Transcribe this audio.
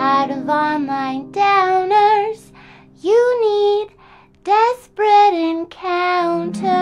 out of online downers. You need desperate encounters.